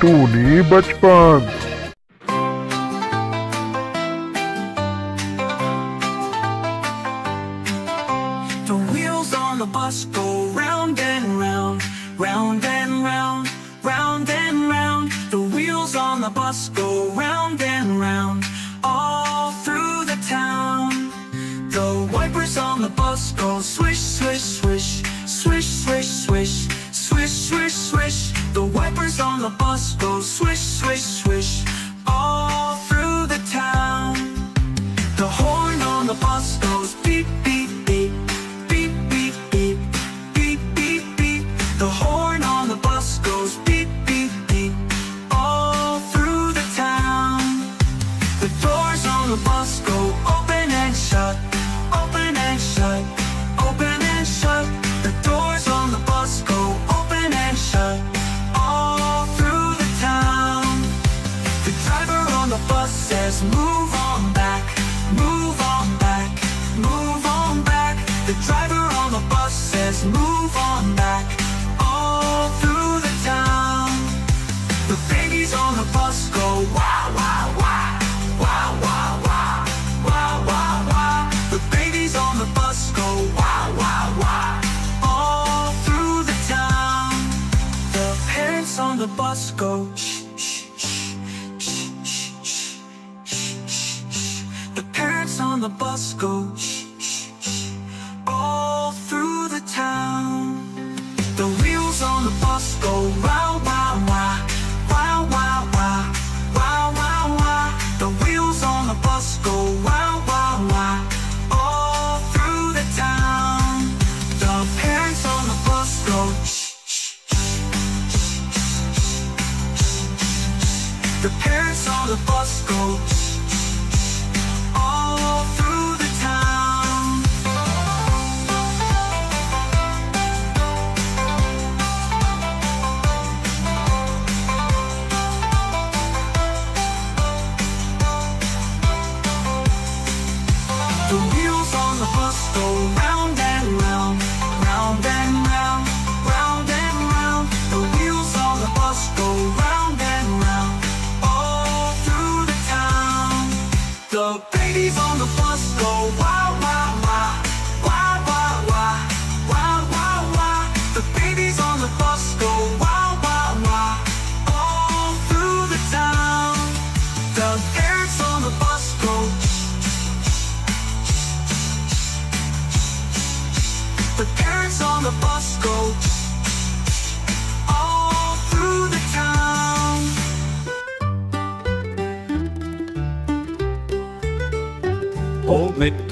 टूनी बचपन The wheels on the bus go round and round, round and round, round and round. The wheels on the bus go round and round, Wipers on the bus go swish, swish, swish, the bus go no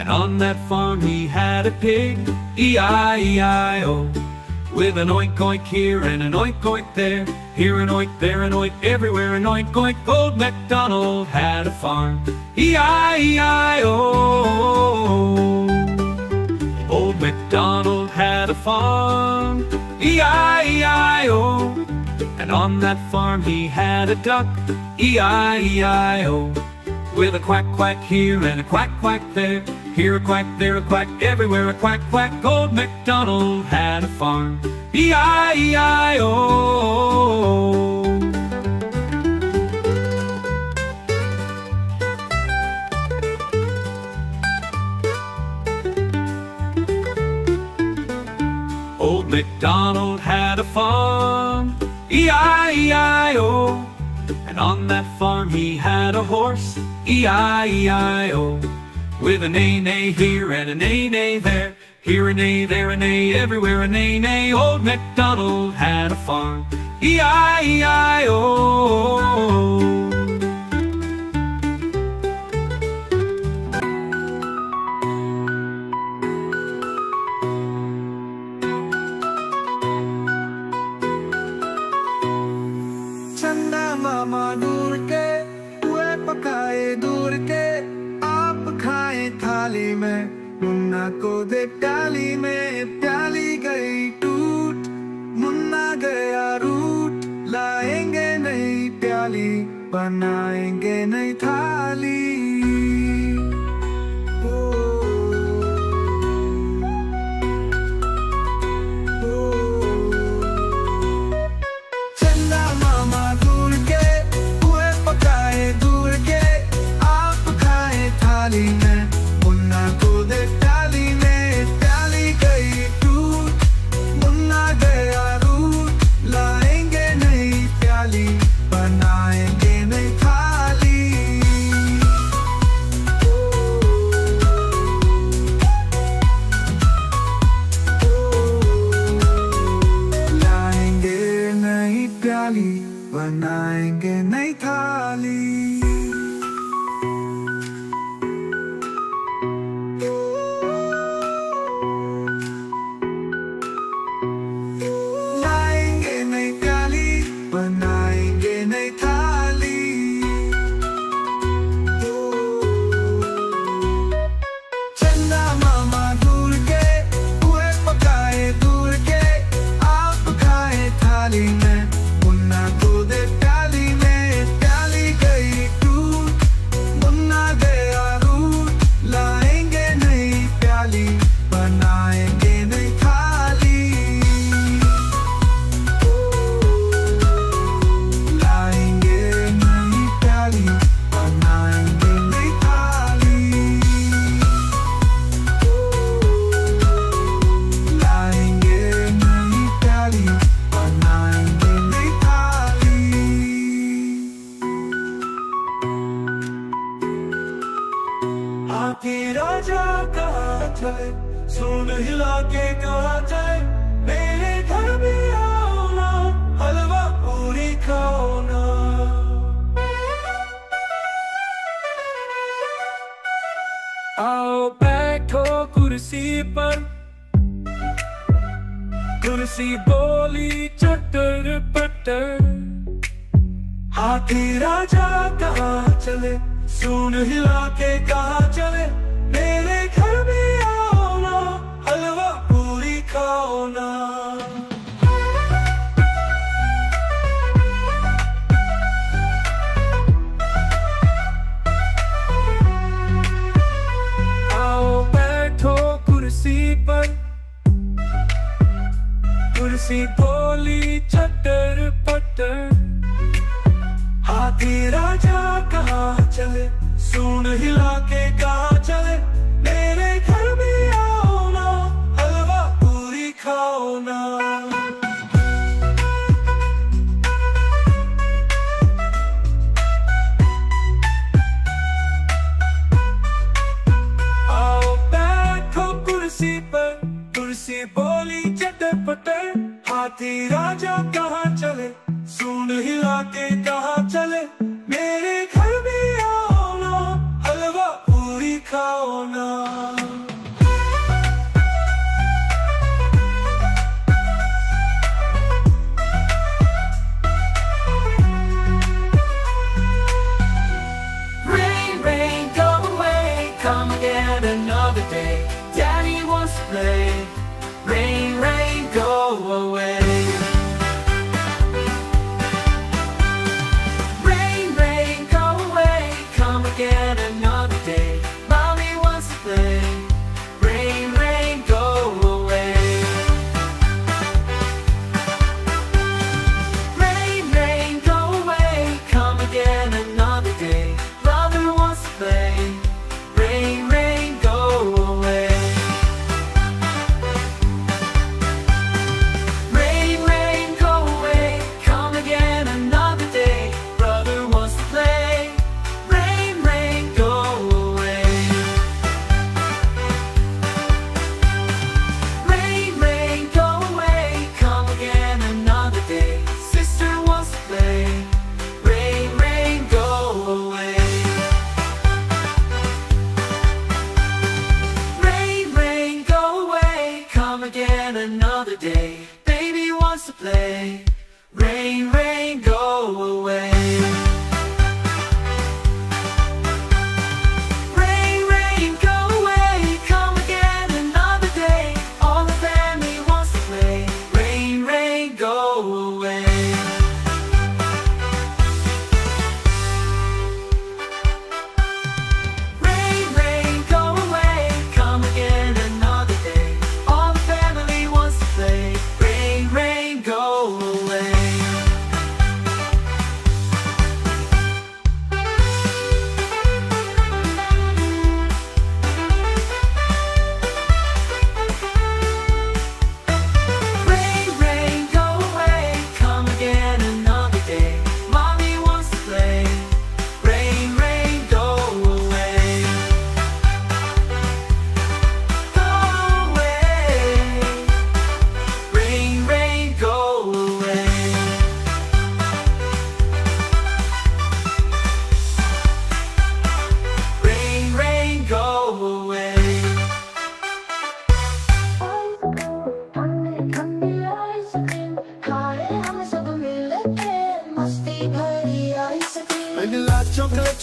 And on that farm he had a pig, E-I-E-I-O. With an oink oink here and an oink oink there, here an oink, there an oink, everywhere an oink oink. Old MacDonald had a farm, E-I-E-I-O. Old MacDonald had a farm, E-I-E-I-O. And on that farm he had a duck, E-I-E-I-O. With a quack quack here and a quack quack there, here a quack, there a quack, everywhere a quack quack. Old MacDonald had a farm, E-I-E-I-O. Old MacDonald had a farm, E-I-E-I-O. And on that farm he had a horse, E-I-E-I-O. With a neigh-neigh here and a neigh-neigh there, here a neigh, there a neigh, everywhere a neigh-neigh. Old MacDonald had a farm, E-I-E-I-O. सुन हिला के कहा जाए, मेरे घर भी आओ ना हलवा पूरी खाओ ना आओ बैठो कुर्सी पर, कुर्सी बोली चटर पटर। हाथी राजा कहा चले सुन हिला के कहा चले? पर। कुर्सी बोली चटर पटर हाथी राजा कहा चले? सुन हिला के गा। राजा कहा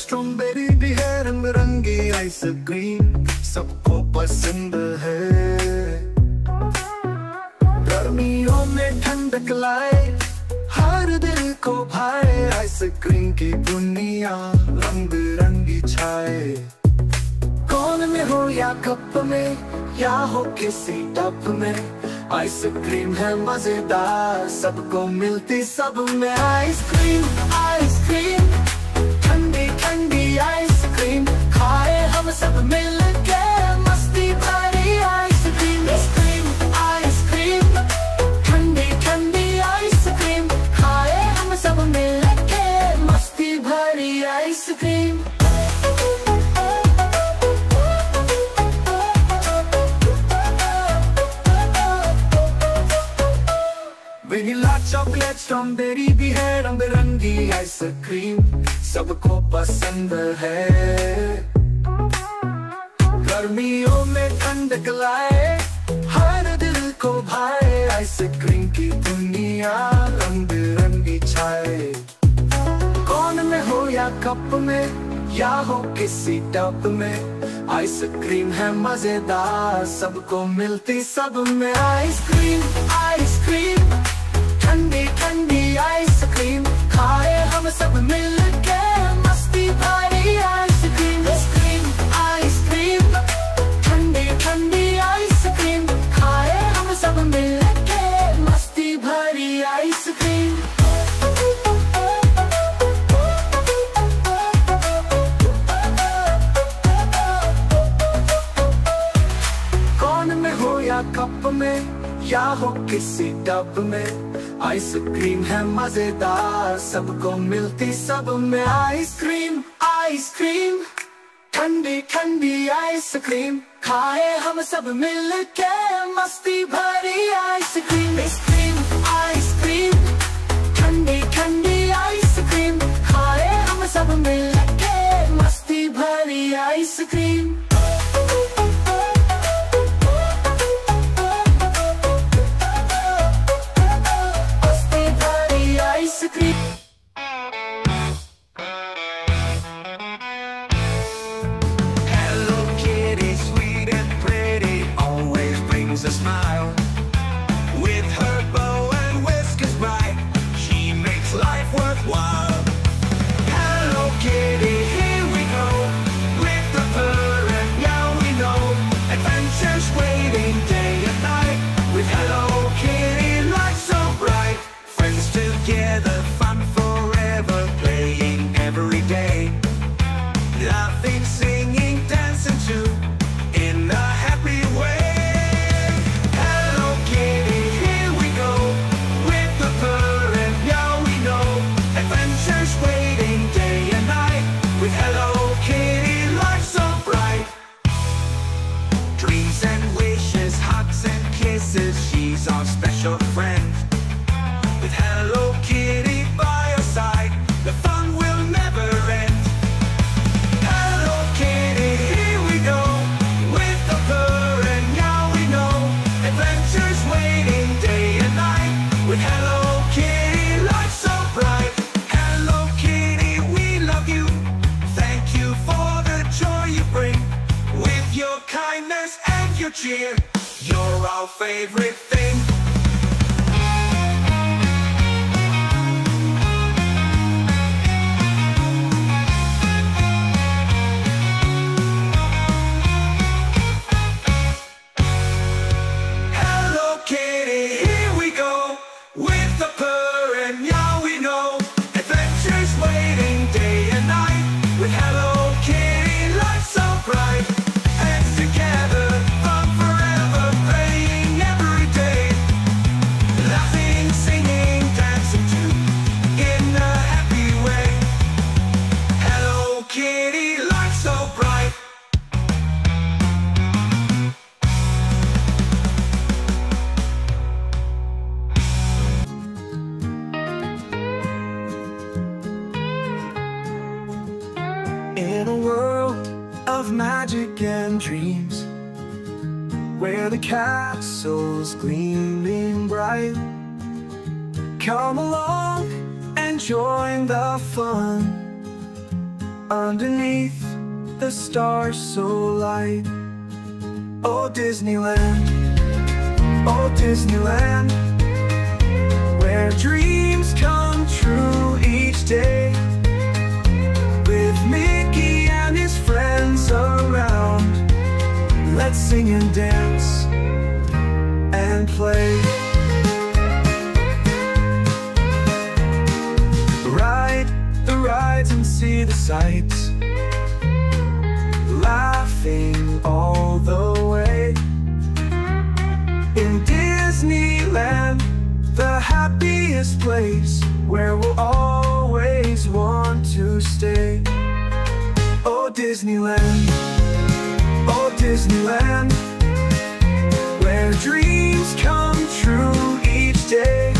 स्ट्रॉबेरी भी है रंग बिरंगी आइसक्रीम सबको पसंद है। गर्मियों में ठंडक लाए, हर दिल को भाए आइसक्रीम की दुनिया रंग बिरंगी छाए। कौन में हो या कप में, या हो किसी टप में आइसक्रीम है मज़ेदार, सबको मिलती, सब में आइसक्रीम ठंडी आइसक्रीम खाए हम सब मिल के मस्ती भरी आइसक्रीम आइसक्रीम आइसक्रीम ठंडी ठंडी आइसक्रीम खाए हम सब मिल के मस्ती भरी आइसक्रीम वनीला चॉकलेट स्ट्रॉबेरी भी है रंग बिरंगी आइसक्रीम सबको पसंद है। गर्मियों में ठंडक लाए, हर दिल को भाए, आइसक्रीम की दुनिया रंग बिरंगी छाए। कौन में हो या कप में, या हो किसी टप में, आइसक्रीम है मज़ेदार, सबको मिलती सब में आइसक्रीम आइसक्रीम। किसी टब में आइसक्रीम है मज़ेदार, सबको मिलती, सब में आइसक्रीम आइसक्रीम ठंडी ठंडी आइसक्रीम खाए हम सब मिल के मस्ती भरी ice cream your kindness and your cheer. You're our favorite thing. Castle's gleaming bright. Come along and join the fun. Underneath the stars so light. Oh Disneyland, oh Disneyland, where dreams come true each day. With Mickey and his friends around, let's sing and dance and play. Ride the rides and see the sights. Laughing all the way. In Disneyland, the happiest place where we'll always want to stay. Oh, Disneyland. Oh, Disneyland. Dreams come true each day.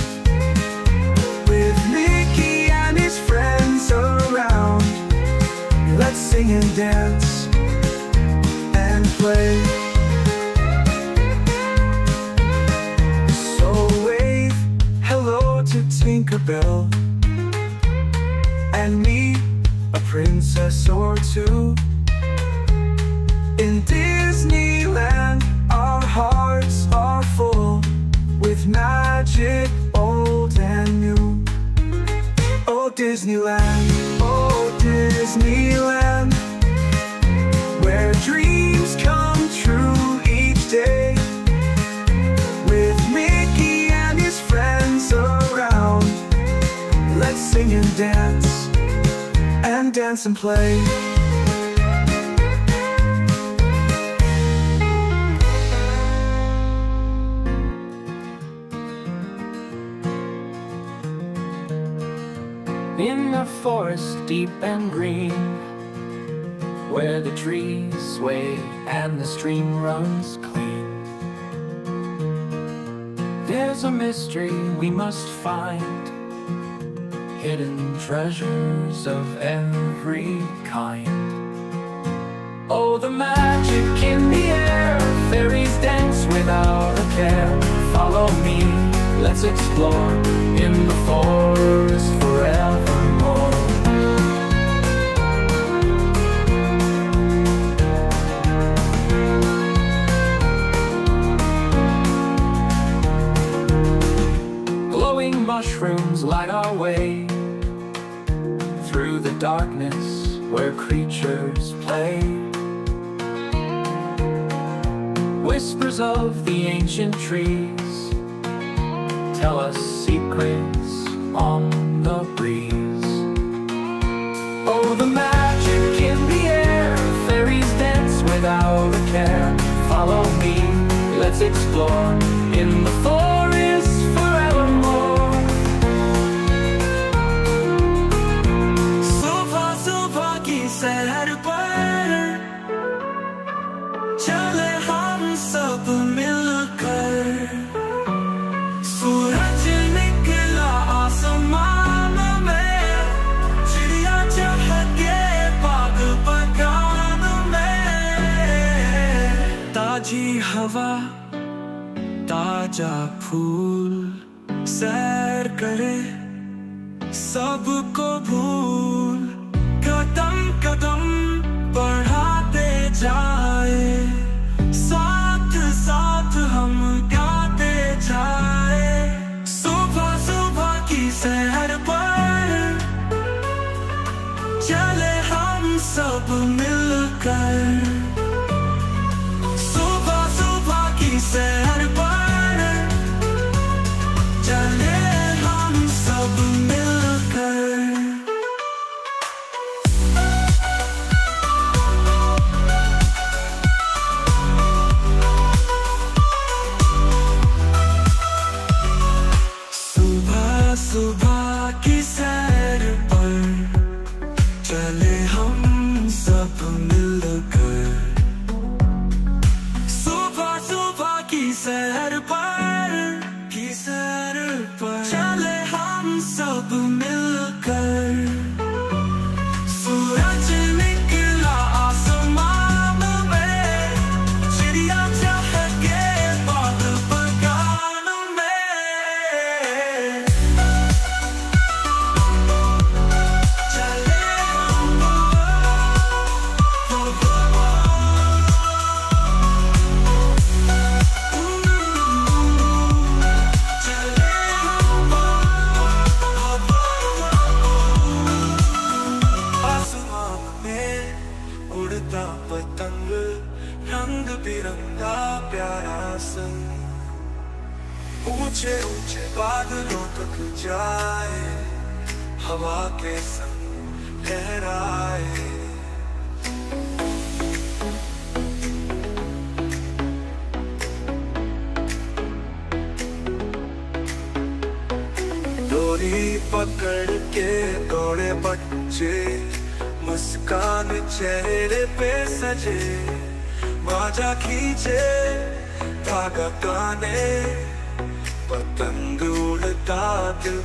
With Mickey and his friends around. Let's sing and dance and play. So wave hello to Tinkerbell and meet a princess or two. Disneyland, oh Disneyland, where dreams come true each day. With Mickey and his friends around, let's sing and dance, and dance and play. In a forest deep and green Where the trees sway and the stream runs clean. There's a mystery we must find Hidden treasures of every kind. Oh, the magic in the air Fairies dance without a care. Follow me, let's explore In the forest forevermore mushrooms light our way Through the darkness where creatures play. Whispers of the ancient trees Tell us secrets on the breeze. Oh, the magic in the air Fairies dance without a care. Follow me, let's explore In the forest ताजी हवा ताज़ा फूल सैर करे सबको भूल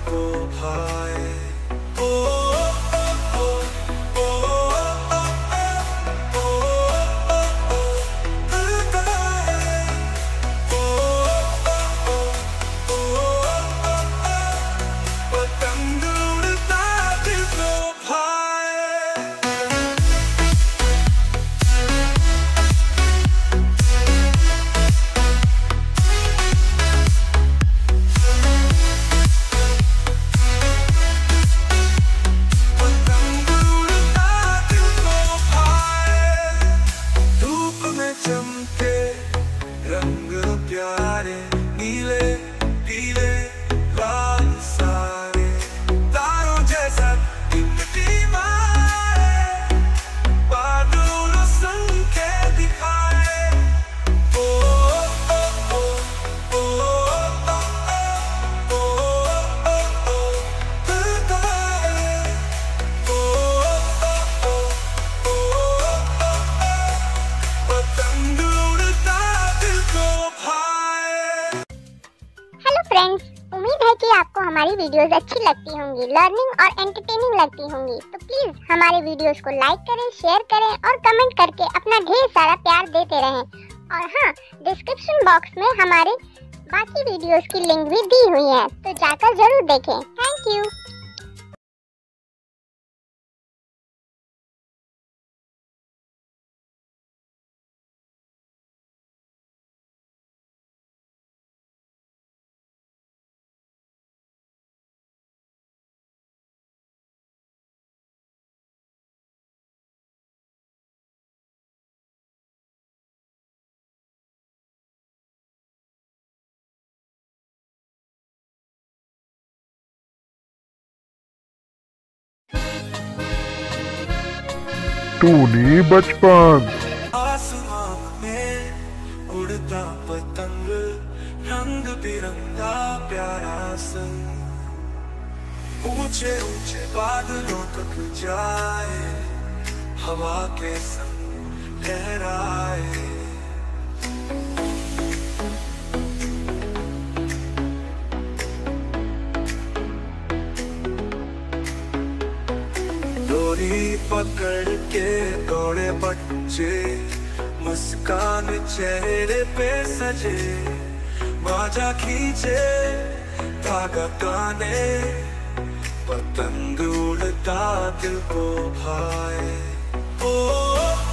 people high. Oh. होंगी learning और entertaining लगती होंगी। तो प्लीज़ हमारे वीडियोस को लाइक करें शेयर करें और कमेंट करके अपना ढेर सारा प्यार देते रहें। और हाँ डिस्क्रिप्शन बॉक्स में हमारे बाकी वीडियोस की लिंक भी दी हुई है। तो जाकर ज़रूर देखें। थैंक यू टूनी बचपन। आसमां में उड़ता पतंग, रंग बिरंगा प्यारा संग ऊँचे ऊँचे बादलों तक जाए, हवा के संग लहराए पकड़ के दौड़े बच्चे मुस्कान चेहरे पे सजे बाजा खींचे धागा काने पतंग उड़ता दिल को भाए। ओ, ओ, ओ,